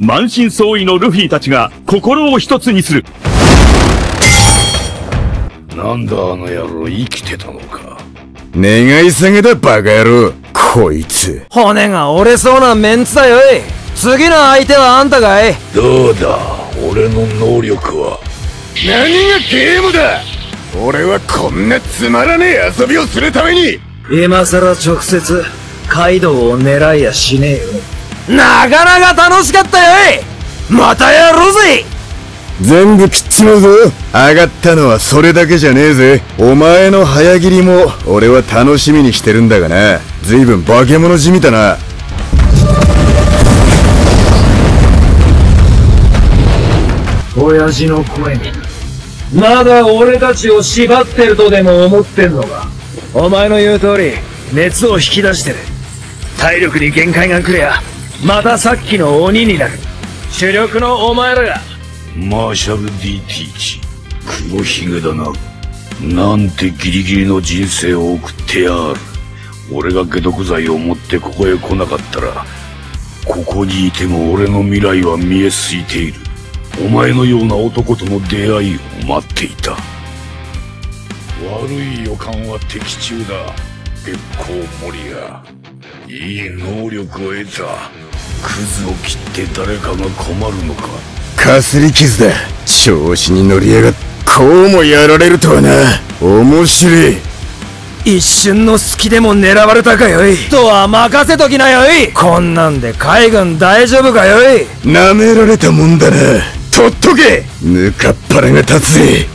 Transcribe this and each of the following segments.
満身創痍のルフィたちが心を一つにする。なんだあの野郎生きてたのか。願い下げだバカ野郎。こいつ。骨が折れそうなメンツだよい。次の相手はあんたかいどうだ俺の能力は。何がゲームだ俺はこんなつまらねえ遊びをするために今さら直接カイドウを狙いやしねえよなかなか楽しかったよい。またやろうぜ。全部切っちまうぞ。上がったのはそれだけじゃねえぜ。お前の早切りも俺は楽しみにしてるんだがな。随分化け物じみたな。親父の声にまだ俺たちを縛ってるとでも思ってんのか？お前の言う通り熱を引き出してる。体力に限界が来りゃまたさっきの鬼になる。主力のお前らが。マーシャル DT 値黒ひげだな。なんてギリギリの人生を送ってやる。俺が解毒剤を持ってここへ来なかったらここにいても俺の未来は見えすいている。お前のような男との出会いを待っていた。悪い予感は的中だ。月光森やいい能力を得た。クズを切って誰かが困るのか。かすり傷だ調子に乗りやがっこうもやられるとはな。面白い。一瞬の隙でも狙われたかよい。とは任せときなよい。こんなんで海軍大丈夫かよい。舐められたもんだな。取っとけ。ぬかっ腹が立つぜ。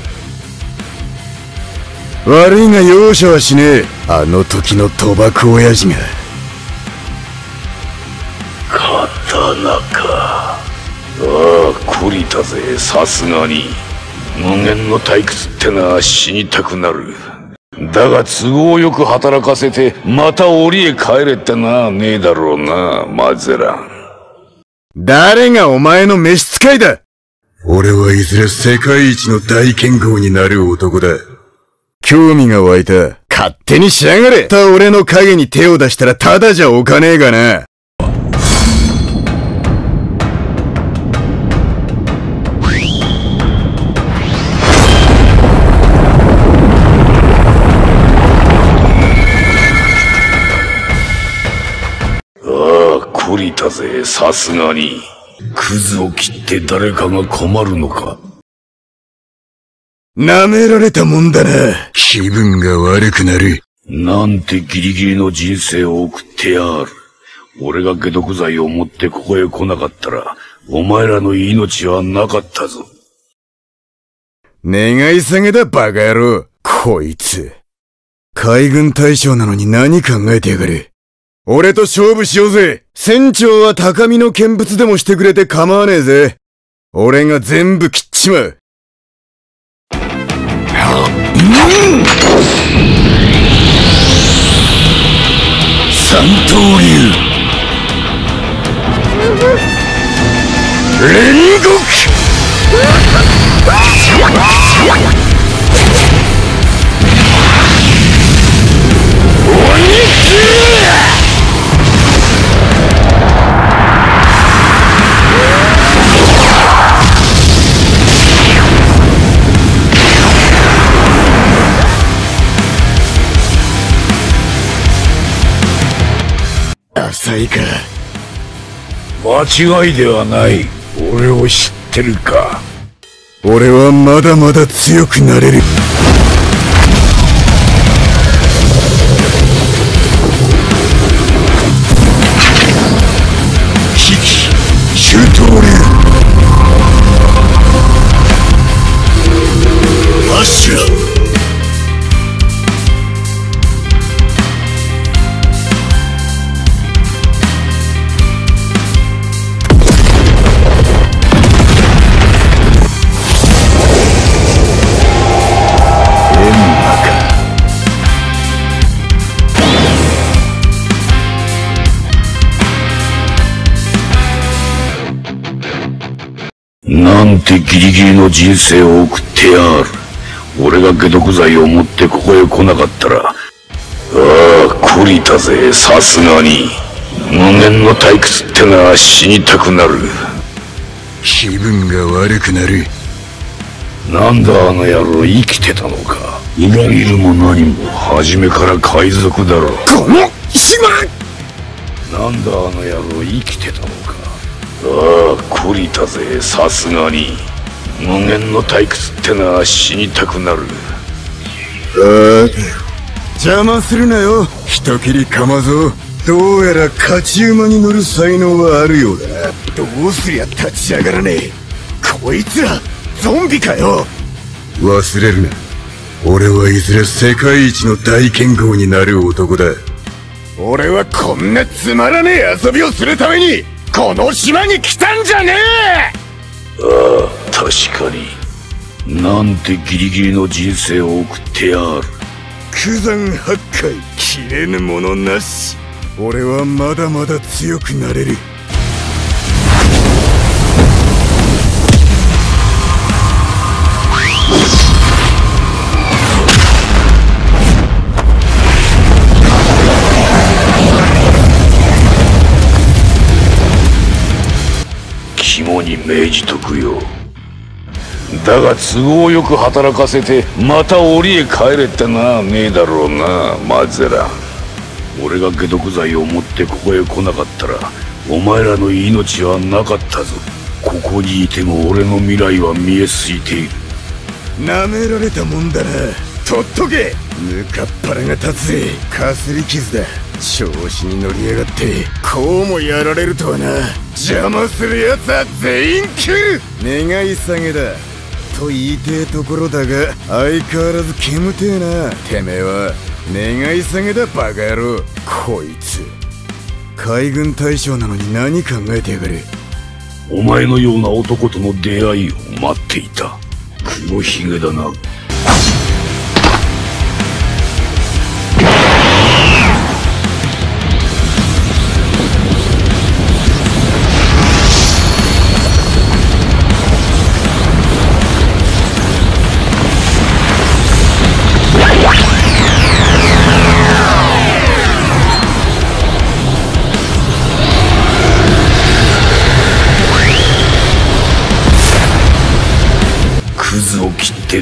悪いが容赦はしねえ。あの時の賭博親父が刀かああ懲りたぜさすがに無限の退屈ってのは死にたくなるだが都合よく働かせてまた檻へ帰れってのはねえだろうなマゼラン誰がお前の召使いだ？俺はいずれ世界一の大剣豪になる男だ。興味が湧いた。勝手にしやがれた俺の影に手を出したらただじゃおかねえがな。たぜさすがにクズを切って誰かが困るのか舐められたもんだな。気分が悪くなる。なんてギリギリの人生を送ってやがる。俺が解毒剤を持ってここへ来なかったら、お前らの命はなかったぞ。願い下げだバカ野郎。こいつ。海軍大将なのに何考えてやがる。俺と勝負しようぜ船長は高みの見物でもしてくれて構わねえぜ。俺が全部切っちまう。三いか間違いではない。俺を知ってるか。俺はまだまだ強くなれるなんてギリギリの人生を送ってやがる。俺が解毒剤を持ってここへ来なかったら、ああ、懲りたぜ、さすがに。無限の退屈ってのは死にたくなる。気分が悪くなる。なんだあの野郎生きてたのか裏切るも何も初めから海賊だろこの島なんだあの野郎生きてたのかああ懲りたぜさすがに。無限の退屈ってのは死にたくなる。ああ邪魔するなよ。人斬りかまぞどうやら勝ち馬に乗る才能はあるようだ。どうすりゃ立ち上がらねえ。こいつらゾンビかよ。忘れるな。俺はいずれ世界一の大剣豪になる男だ。俺はこんなつまらねえ遊びをするためにこの島に来たんじゃねえ！ああ確かに。なんてギリギリの人生を送ってやる。九山八海切れぬものなし。俺はまだまだ強くなれるに銘じとくよだが都合よく働かせてまた檻へ帰れってなねえだろうなマゼラ。ン俺が解毒剤を持ってここへ来なかったらお前らの命はなかったぞ。ここにいても俺の未来は見えすいている。舐められたもんだな。とっとけ。ぬかっ腹が立つぜ。かすり傷だ。調子に乗りやがってこうもやられるとはな。邪魔する奴は全員切る。願い下げだ。と言いてえところだが相変わらず煙てえな。てめえは願い下げだバカ野郎。こいつ。海軍大将なのに何考えてやがる。お前のような男との出会いを待っていた。黒ひげだな。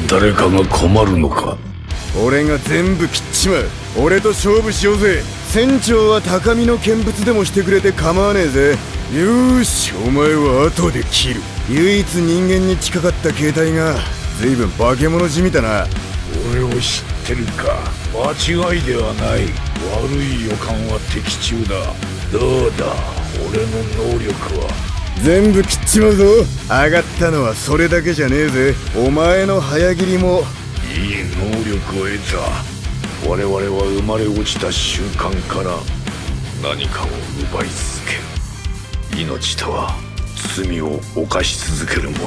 て誰かが困るのか？俺が全部切っちまう。俺と勝負しようぜ。船長は高みの見物でもしてくれて構わねえぜ。よーしお前は後で切る。唯一人間に近かった携帯が随分化け物じみたな。俺を知ってるか？間違いではない。悪い予感は的中だ。どうだ？俺の能力は全部切っちまうぞ。上がったのはそれだけじゃねえぜ。お前の早切りも。いい能力を得た。我々は生まれ落ちた瞬間から何かを奪い続ける。命とは罪を犯し続けるも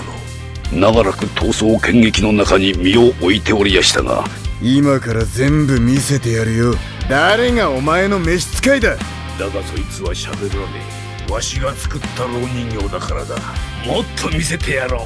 の。長らく闘争剣撃の中に身を置いておりやしたが今から全部見せてやるよ。誰がお前の召使いだ。だがそいつは喋らねえわしが作った蝋人形だからだ。もっと見せてやろう。